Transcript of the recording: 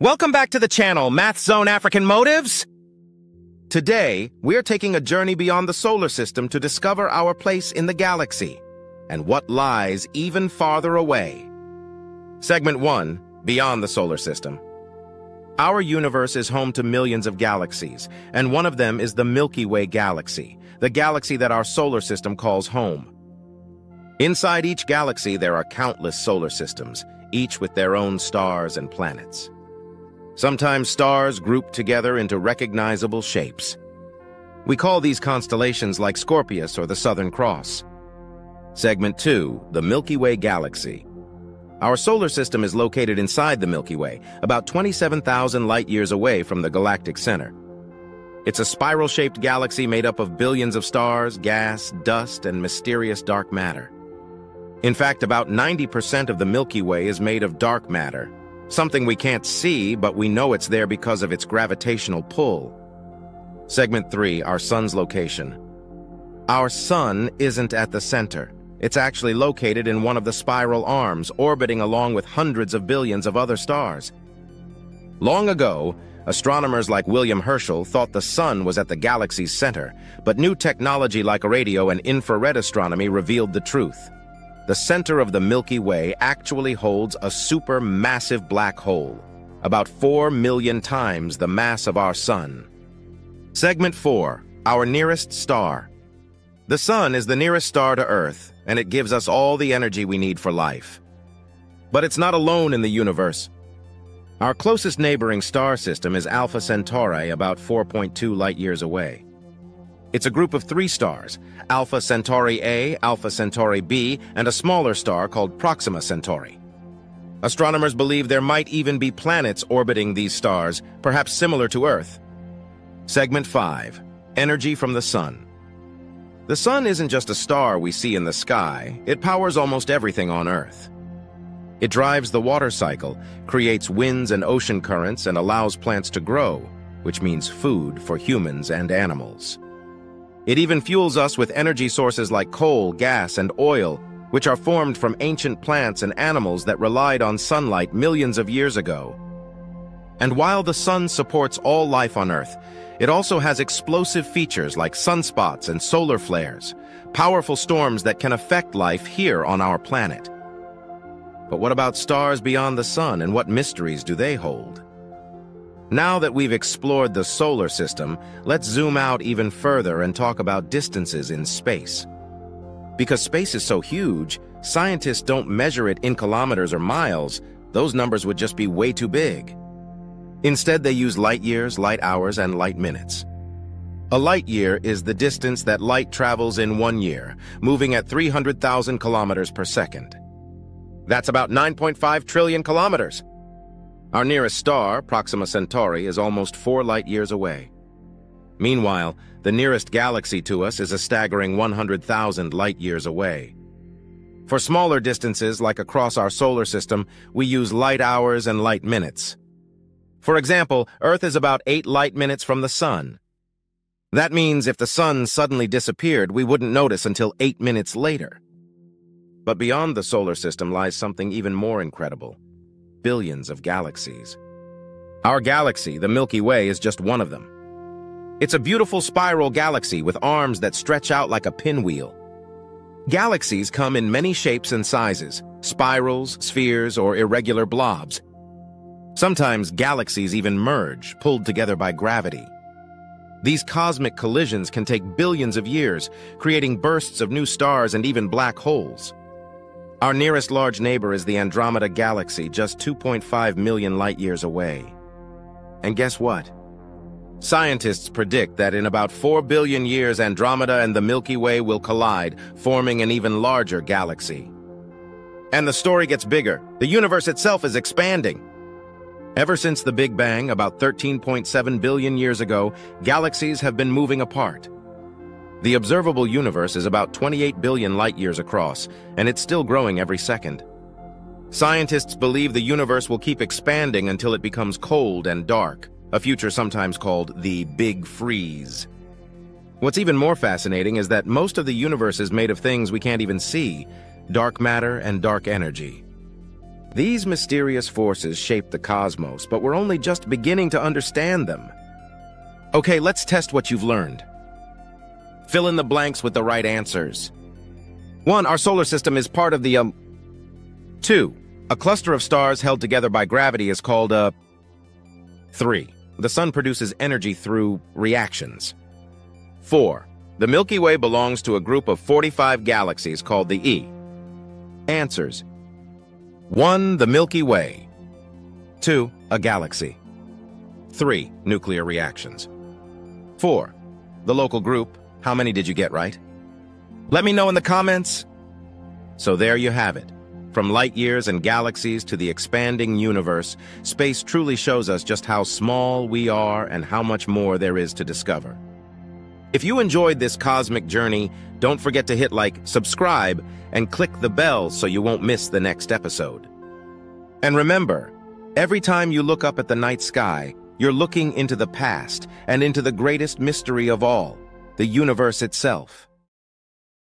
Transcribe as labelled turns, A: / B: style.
A: Welcome back to the channel, Maths Zone African Motives. Today, we're taking a journey beyond the solar system to discover our place in the galaxy and what lies even farther away. Segment 1, Beyond the Solar System. Our universe is home to millions of galaxies, and one of them is the Milky Way galaxy, the galaxy that our solar system calls home. Inside each galaxy, there are countless solar systems, each with their own stars and planets. Sometimes stars group together into recognizable shapes. We call these constellations like Scorpius or the Southern Cross. Segment 2, the Milky Way Galaxy. Our solar system is located inside the Milky Way, about 27,000 light-years away from the galactic center. It's a spiral-shaped galaxy made up of billions of stars, gas, dust, and mysterious dark matter. In fact, about 90% of the Milky Way is made of dark matter, Something we can't see, but we know it's there because of its gravitational pull. Segment 3, our sun's location. Our sun isn't at the center. It's actually located in one of the spiral arms, orbiting along with hundreds of billions of other stars. Long ago, astronomers like William Herschel thought the sun was at the galaxy's center, but new technology like radio and infrared astronomy revealed the truth the center of the Milky Way actually holds a supermassive black hole, about 4 million times the mass of our Sun. Segment 4, our nearest star. The Sun is the nearest star to Earth, and it gives us all the energy we need for life. But it's not alone in the universe. Our closest neighboring star system is Alpha Centauri, about 4.2 light-years away. It's a group of three stars, Alpha Centauri A, Alpha Centauri B, and a smaller star called Proxima Centauri. Astronomers believe there might even be planets orbiting these stars, perhaps similar to Earth. Segment 5. Energy from the Sun. The Sun isn't just a star we see in the sky, it powers almost everything on Earth. It drives the water cycle, creates winds and ocean currents, and allows plants to grow, which means food for humans and animals. It even fuels us with energy sources like coal, gas, and oil, which are formed from ancient plants and animals that relied on sunlight millions of years ago. And while the sun supports all life on Earth, it also has explosive features like sunspots and solar flares, powerful storms that can affect life here on our planet. But what about stars beyond the sun and what mysteries do they hold? Now that we've explored the solar system, let's zoom out even further and talk about distances in space. Because space is so huge, scientists don't measure it in kilometers or miles, those numbers would just be way too big. Instead, they use light years, light hours, and light minutes. A light year is the distance that light travels in one year, moving at 300,000 kilometers per second. That's about 9.5 trillion kilometers. Our nearest star, Proxima Centauri, is almost four light-years away. Meanwhile, the nearest galaxy to us is a staggering 100,000 light-years away. For smaller distances, like across our solar system, we use light hours and light minutes. For example, Earth is about 8 light minutes from the Sun. That means if the Sun suddenly disappeared, we wouldn't notice until 8 minutes later. But beyond the solar system lies something even more incredible billions of galaxies. Our galaxy, the Milky Way, is just one of them. It's a beautiful spiral galaxy with arms that stretch out like a pinwheel. Galaxies come in many shapes and sizes, spirals, spheres, or irregular blobs. Sometimes galaxies even merge, pulled together by gravity. These cosmic collisions can take billions of years, creating bursts of new stars and even black holes. Our nearest large neighbor is the Andromeda Galaxy, just 2.5 million light-years away. And guess what? Scientists predict that in about 4 billion years Andromeda and the Milky Way will collide, forming an even larger galaxy. And the story gets bigger. The universe itself is expanding. Ever since the Big Bang, about 13.7 billion years ago, galaxies have been moving apart. The observable universe is about 28 billion light-years across, and it's still growing every second. Scientists believe the universe will keep expanding until it becomes cold and dark, a future sometimes called the Big Freeze. What's even more fascinating is that most of the universe is made of things we can't even see, dark matter and dark energy. These mysterious forces shape the cosmos, but we're only just beginning to understand them. Okay, let's test what you've learned. Fill in the blanks with the right answers. 1. Our solar system is part of the, um... 2. A cluster of stars held together by gravity is called a... 3. The sun produces energy through reactions. 4. The Milky Way belongs to a group of 45 galaxies called the E. Answers. 1. The Milky Way. 2. A galaxy. 3. Nuclear reactions. 4. The local group. How many did you get right? Let me know in the comments. So there you have it. From light years and galaxies to the expanding universe, space truly shows us just how small we are and how much more there is to discover. If you enjoyed this cosmic journey, don't forget to hit like, subscribe, and click the bell so you won't miss the next episode. And remember, every time you look up at the night sky, you're looking into the past and into the greatest mystery of all, the universe itself.